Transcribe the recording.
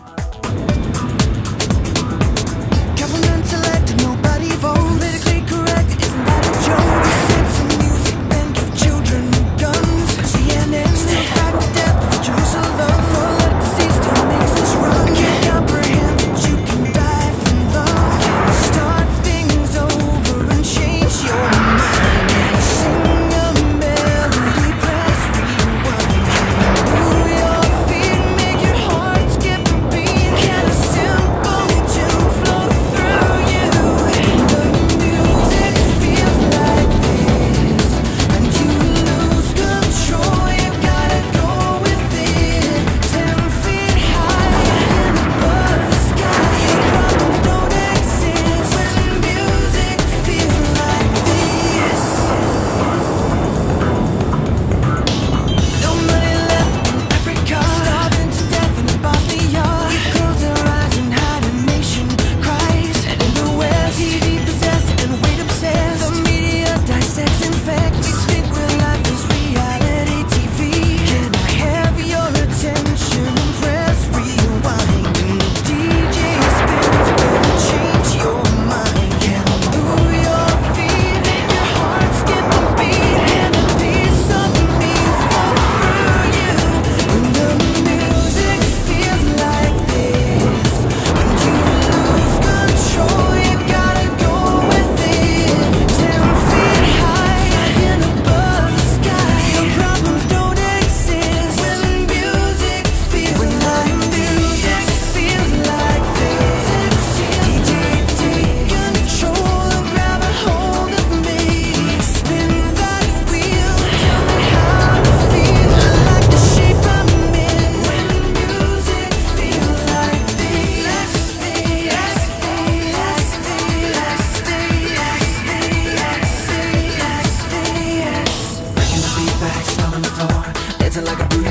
Bye. dancing like a booty.